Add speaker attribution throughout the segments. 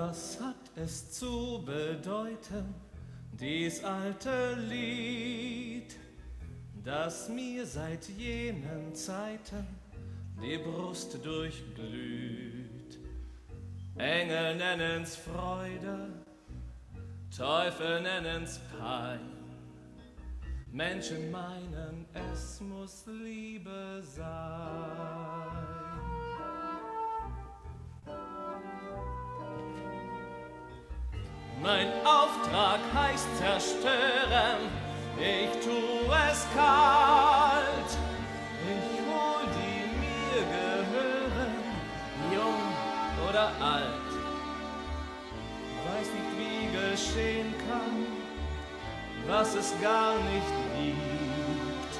Speaker 1: Was hat es zu bedeuten, dies alte Lied, das mir seit jenen Zeiten die Brust durchglüht? Engel nennen's Freude, Teufel nennen's Pein. Menschen meinen, es muss Liebe sein. Mein Auftrag heißt zerstören, ich tu es kalt. Ich hol die mir gehören, jung oder alt. Weiß nicht, wie geschehen kann, was es gar nicht gibt.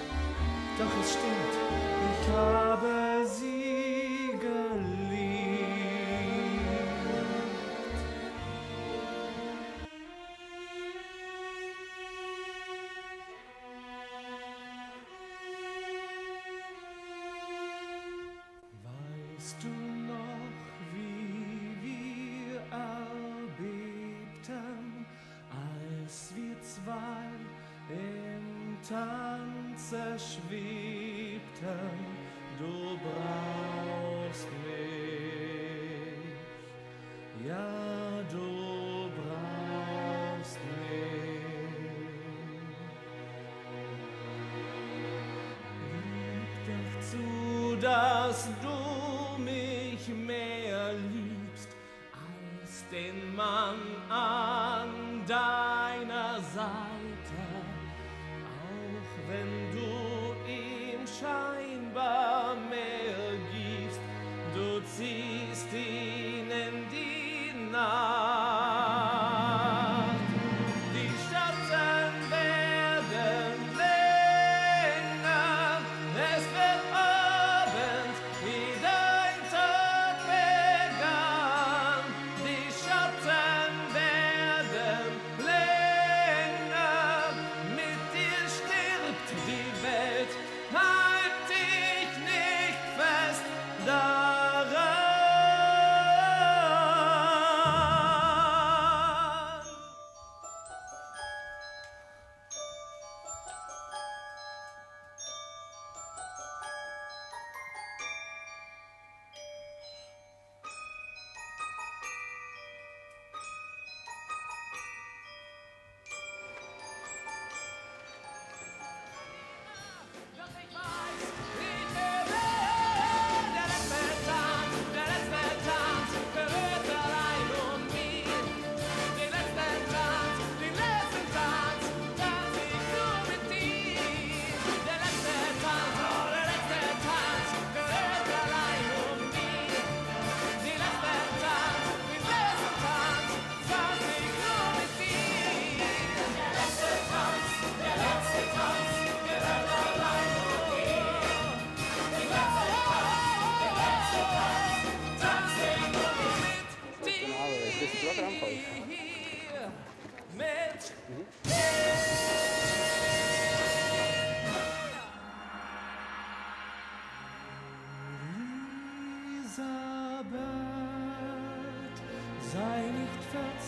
Speaker 1: Doch es stimmt, ich habe Weißt du noch, wie wir erbebten, als wir zwei im Tanze schwebten? Du brauchst mich, ja, du brauchst mich. Gib doch zu, dass du den Mann an deiner Seite. Auch wenn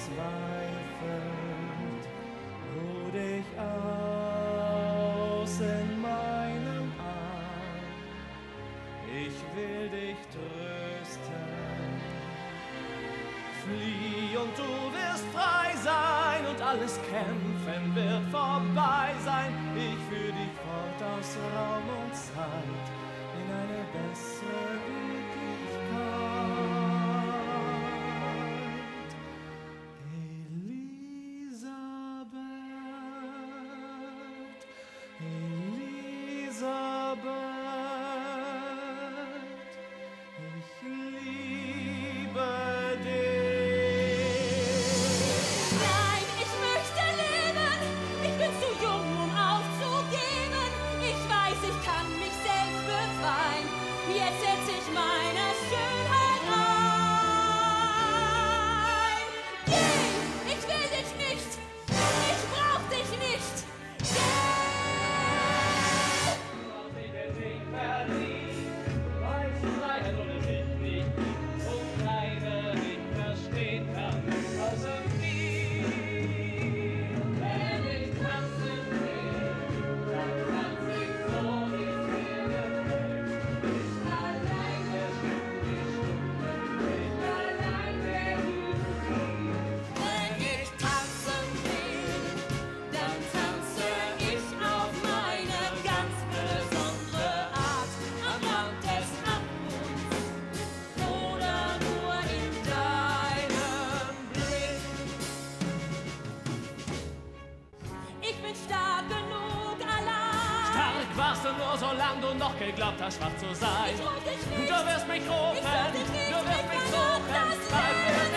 Speaker 1: verzweifelt, ruh dich aus in meinem Arm. Ich will dich trösten. Flieh und du wirst frei sein und alles Kämpfen wird vorbei sein. Ich führe dich fort aus Raum und Zeit in eine bessere Wirklichkeit. Warst du nur, solange du noch geglaubt hast, schwach zu sein. Du wirst mich rufen, du wirst mich suchen, es mir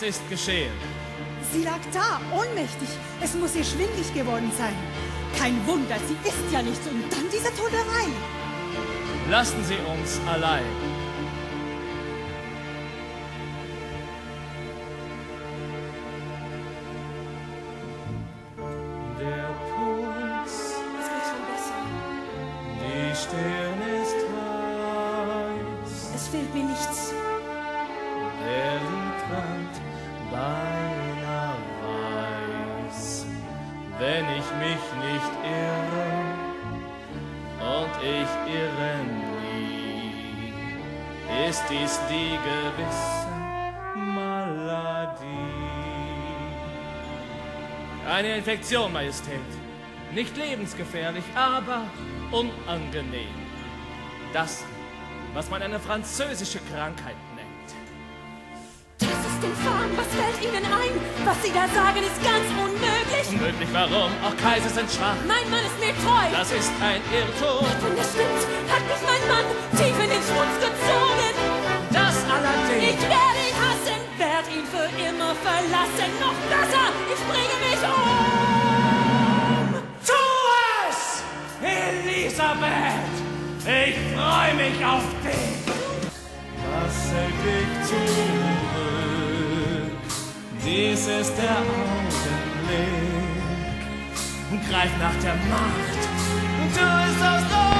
Speaker 1: Was ist geschehen?
Speaker 2: Sie lag da, ohnmächtig. Es muss ihr schwindlig geworden sein. Kein Wunder, sie isst ja nichts und dann diese Toderei.
Speaker 1: Lassen Sie uns allein. Ist dies die gewisse Maladie. Eine Infektion, Majestät. Nicht lebensgefährlich, aber unangenehm. Das, was man eine französische Krankheit nennt.
Speaker 2: Das ist infam. Was fällt Ihnen ein? Was Sie da sagen, ist ganz unmöglich.
Speaker 1: Unmöglich, warum? Auch Kaiser sind schwach.
Speaker 2: Mein Mann ist mir treu.
Speaker 1: Das ist ein Irrtum.
Speaker 2: Wenn das stimmt, hat mich mein Mann tief in den Schmutz gezogen.
Speaker 1: Allerdings.
Speaker 2: Ich werde ihn hassen, werde ihn für immer verlassen. Noch besser, ich bringe mich um.
Speaker 1: Tu es, Elisabeth! Ich freue mich auf dich! Lasse dich zurück, dies ist der Augenblick. Greif nach der Macht, tu es aus Notwehr!